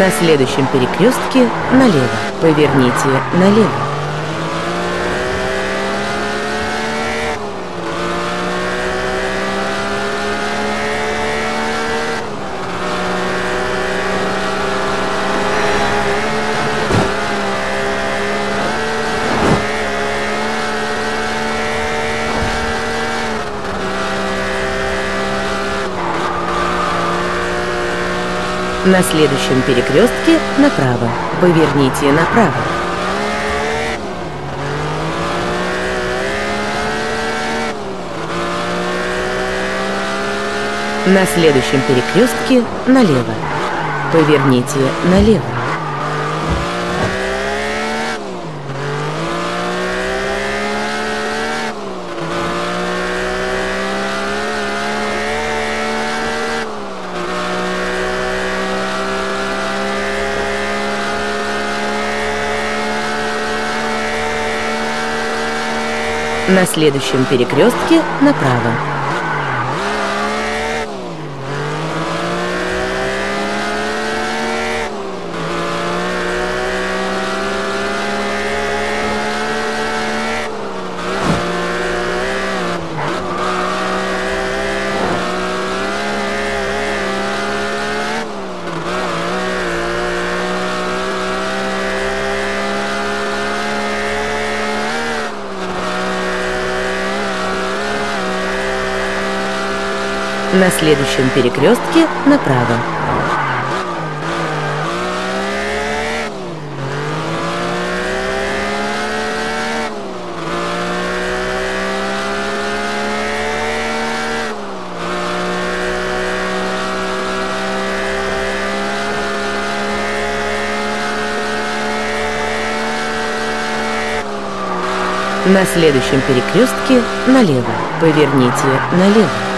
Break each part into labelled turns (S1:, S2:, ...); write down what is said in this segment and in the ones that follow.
S1: На следующем перекрестке налево. Поверните налево. На следующем перекрестке направо. Поверните направо. На следующем перекрестке налево. Поверните налево. На следующем перекрестке направо. На следующем перекрестке направо. На следующем перекрестке налево. Поверните налево.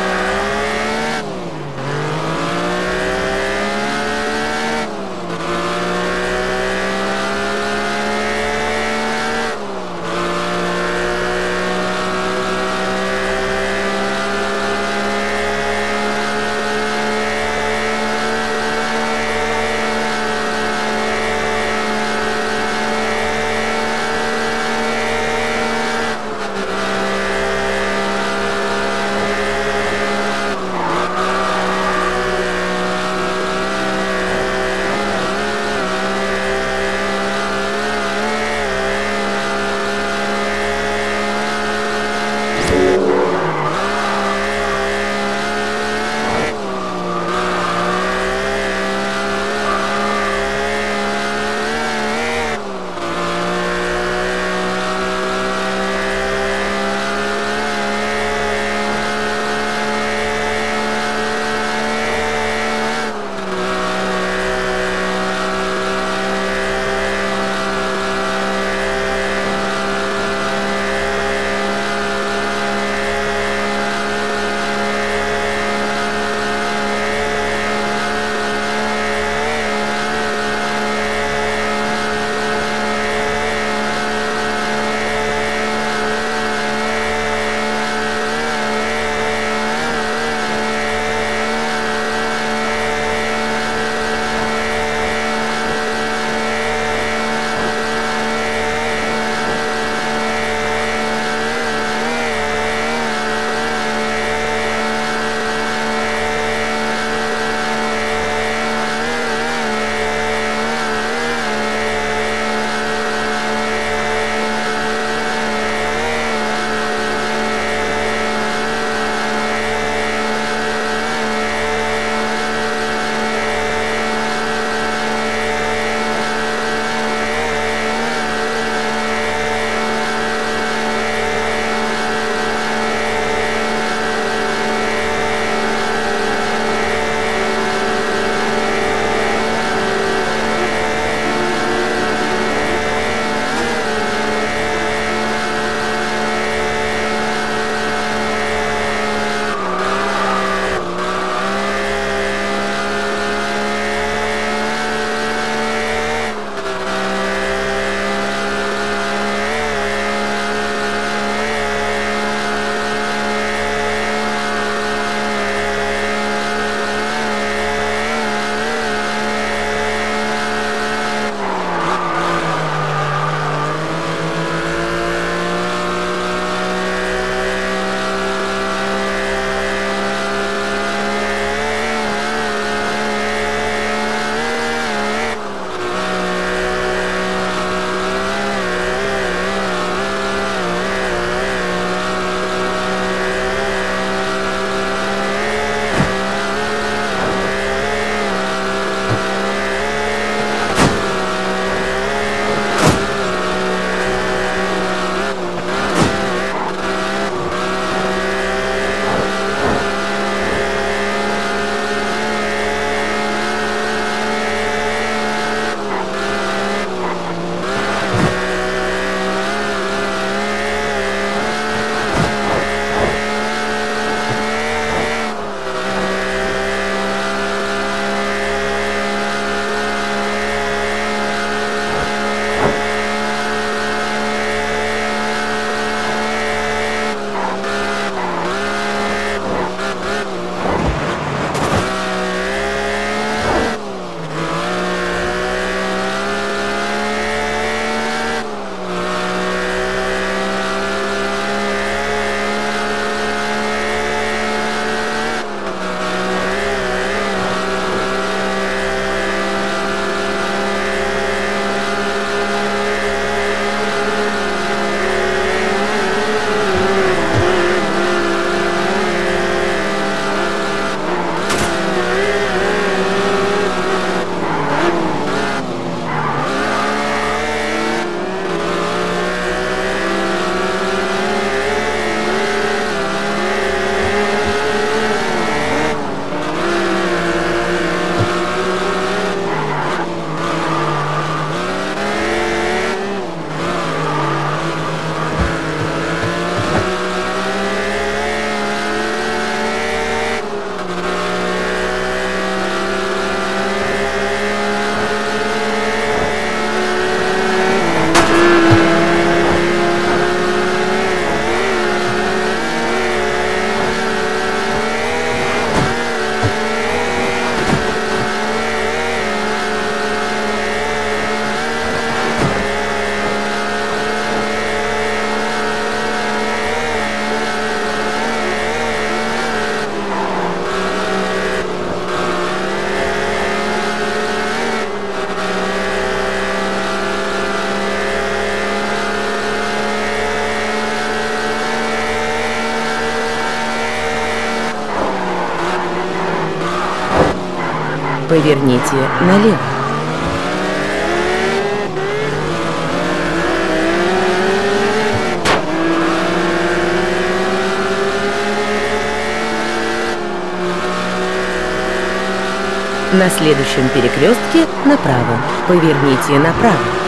S1: Поверните налево. На следующем перекрестке направо. Поверните направо.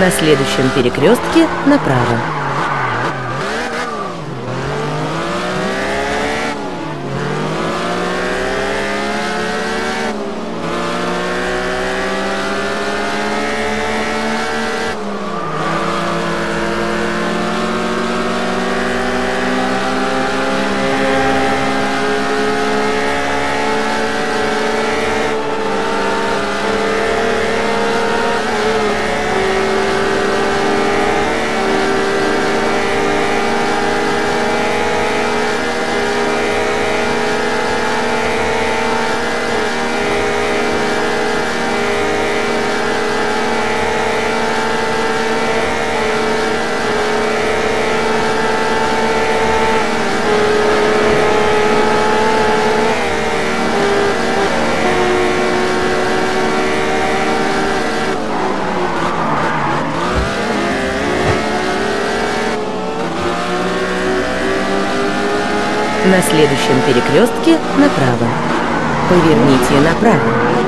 S1: На следующем перекрестке направо. На следующем перекрестке направо. Поверните направо.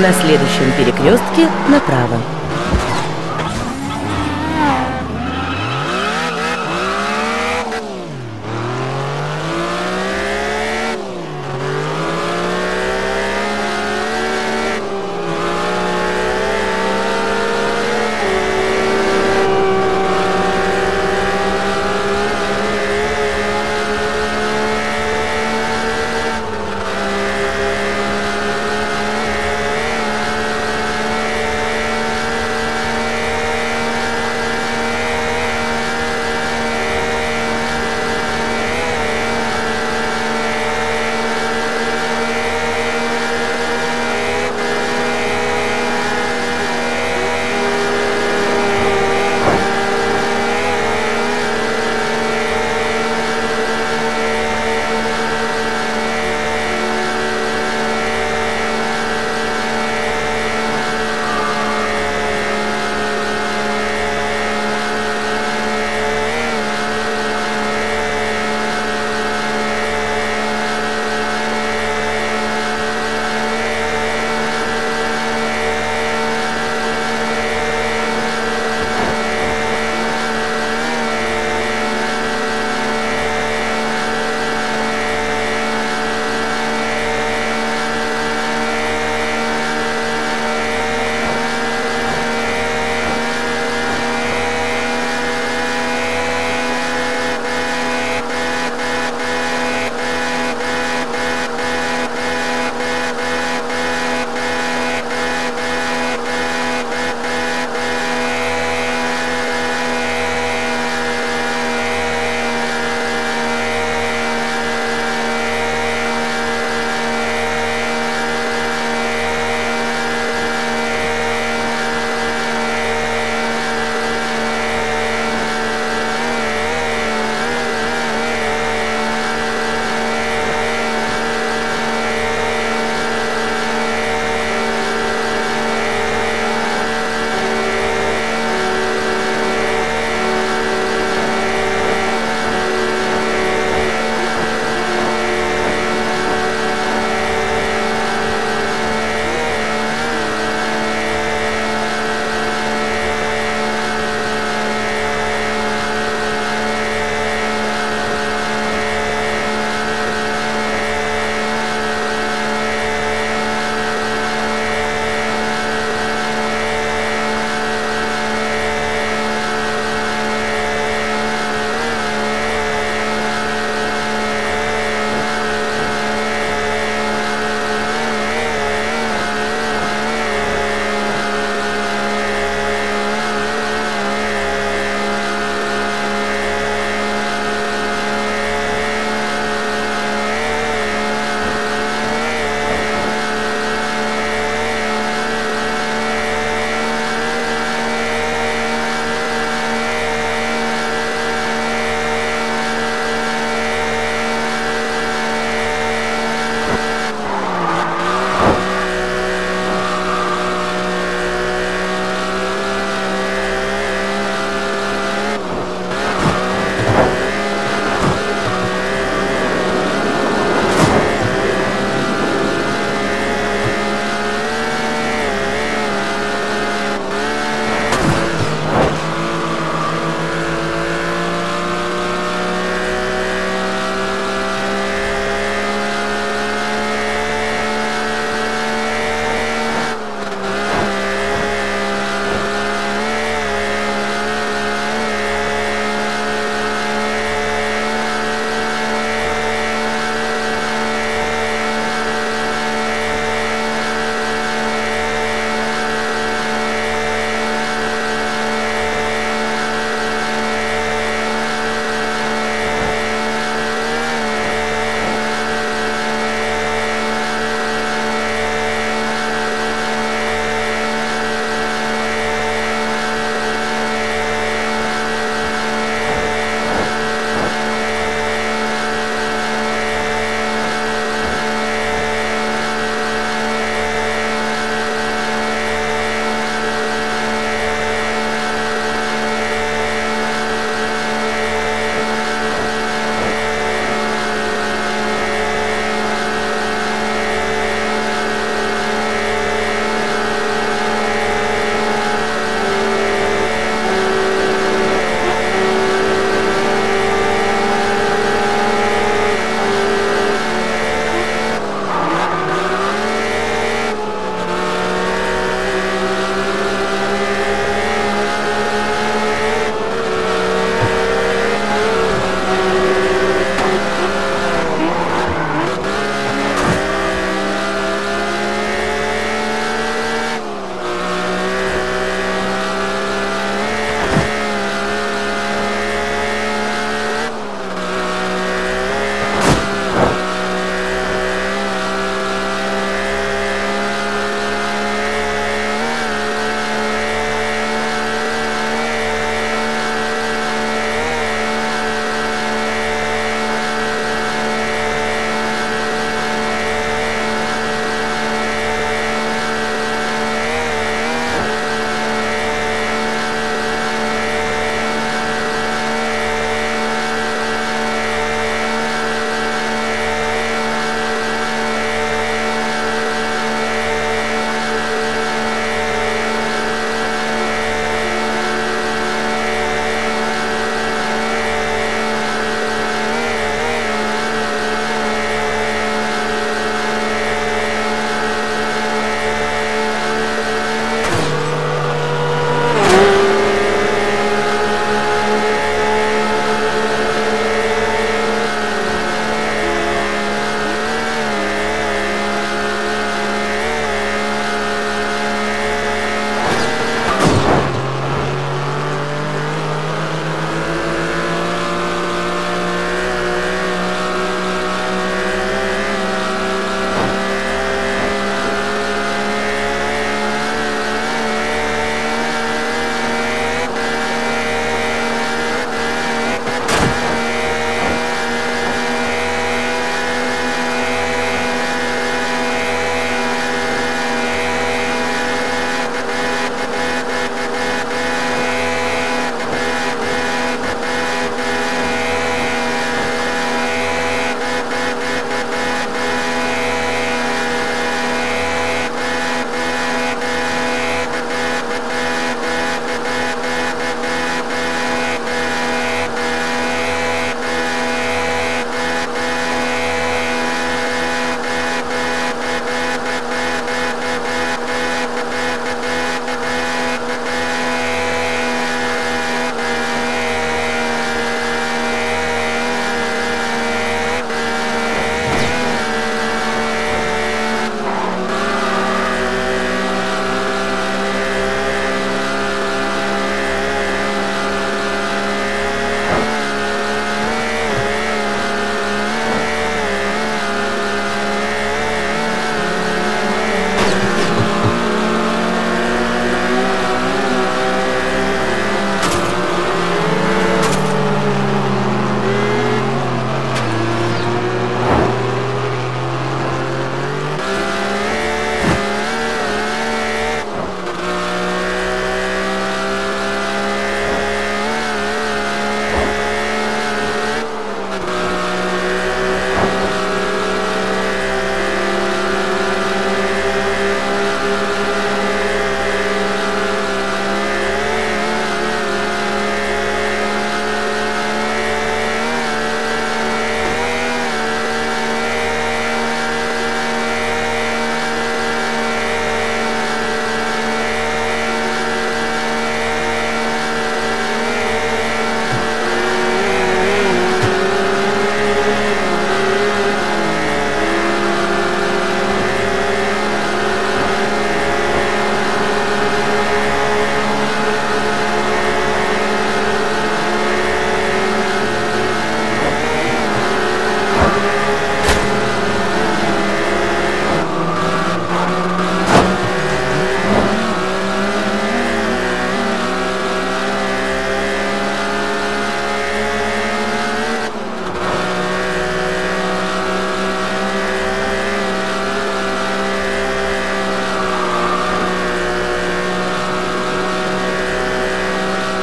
S1: На следующем перекрестке направо.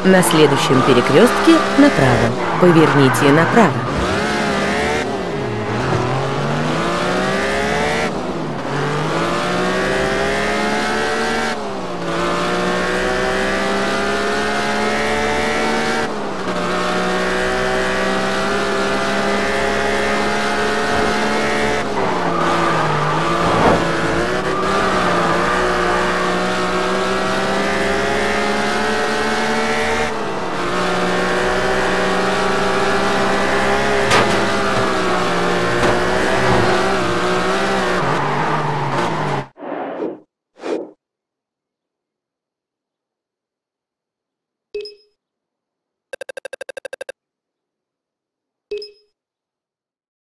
S1: На следующем перекрестке направо. Поверните направо.